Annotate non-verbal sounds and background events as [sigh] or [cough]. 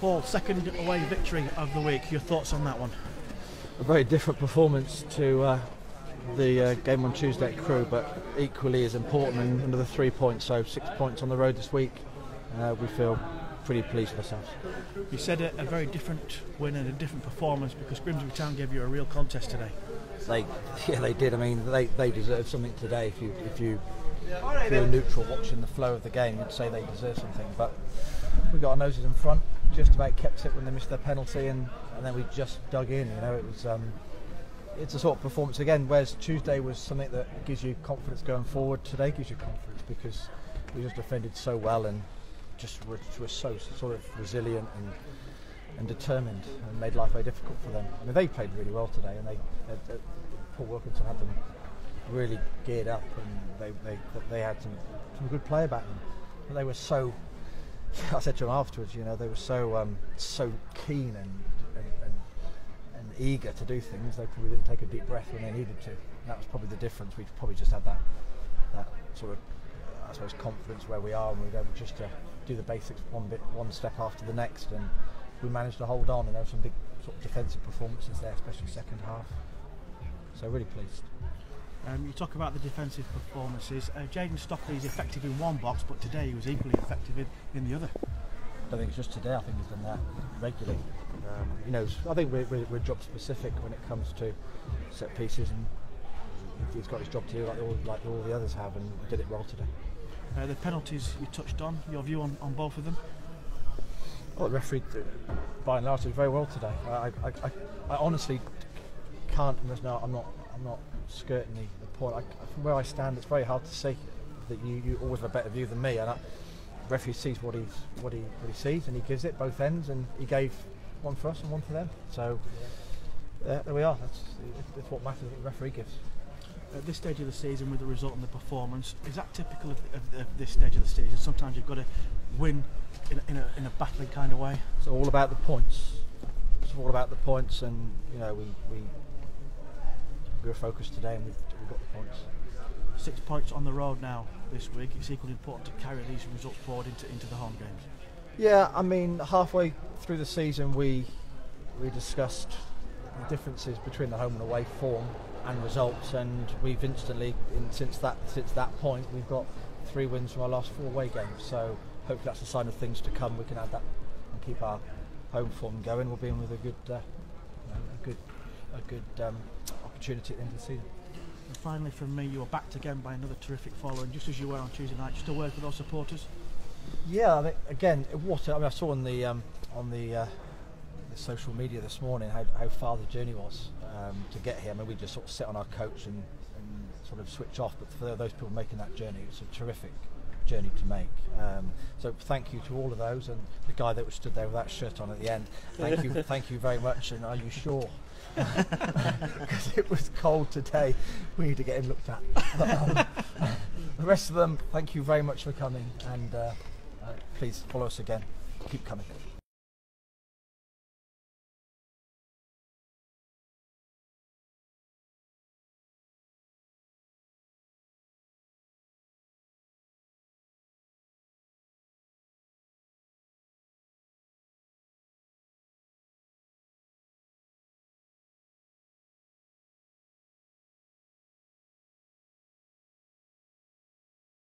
Paul, second away victory of the week. Your thoughts on that one? A very different performance to uh, the uh, game on Tuesday at Crewe, but equally as important. And another three points, so six points on the road this week. Uh, we feel pretty pleased with ourselves. You said a, a very different win and a different performance because Grimsby Town gave you a real contest today. They, [laughs] yeah, they did. I mean, they, they deserve something today. If you if you you're neutral watching the flow of the game, you'd say they deserve something. But we got our noses in front, just about kept it when they missed their penalty, and, and then we just dug in. You know, it was um, it's a sort of performance again. Whereas Tuesday was something that gives you confidence going forward. Today gives you confidence because we just defended so well and just were, were so sort of resilient and and determined and made life very difficult for them. I mean, they played really well today, and they, they, Paul Wilkinson had them really geared up, and they they, they had some, some good play about them. But they were so. [laughs] I said to them afterwards, you know, they were so um, so keen and, and, and eager to do things. They probably didn't take a deep breath when they needed to. That was probably the difference. We probably just had that that sort of I suppose confidence where we are, and we were able just to do the basics one bit, one step after the next, and we managed to hold on. And there were some big sort of defensive performances there, especially second half. So really pleased. Um, you talk about the defensive performances. Uh, Jayden Stockley is effective in one box, but today he was equally effective in, in the other. I think it's just today. I think he's done that regularly. Um, you know, I think we're, we're, we're job specific when it comes to set pieces, and he's got his job to do like all, like all the others have, and did it well today. Uh, the penalties you touched on, your view on, on both of them? Well, the referee, by and large, did very well today. I, I, I, I honestly can't. There's no, I'm not. I'm not skirting the, the point. I, from where I stand, it's very hard to see that you, you always have a better view than me. And I, referee sees what he's what he what he sees, and he gives it both ends, and he gave one for us and one for them. So uh, there we are. That's, that's what matters. What the referee gives. At this stage of the season, with the result and the performance, is that typical of, of, of this stage of the season? Sometimes you've got to win in a, in a, in a battling kind of way. It's all about the points. It's all about the points, and you know we we we were focused today, and we've, we've got the points. Six points on the road now this week. It's equally important to carry these results forward into, into the home games. Yeah, I mean, halfway through the season, we we discussed the differences between the home and away form and results, and we've instantly, in, since that since that point, we've got three wins from our last four away games. So hopefully that's a sign of things to come. We can add that and keep our home form going. We'll be in with a good, uh, a good, a good um, opportunity at the end of the season. And finally, from me, you were backed again by another terrific following, just as you were on Tuesday night, just a word for those supporters. Yeah, I think, again, what I, mean, I saw on the um, on the, uh, the social media this morning how, how far the journey was um, to get here. I mean, we just sort of sit on our coach and, and sort of switch off. But for those people making that journey, it's a terrific journey to make. Um, so thank you to all of those and the guy that was stood there with that shirt on at the end. Thank you, [laughs] thank you very much. And are you sure? [laughs] Because it was cold today. We need to get him looked at. Um, [laughs] the rest of them, thank you very much for coming, and uh, uh, please follow us again. Keep coming.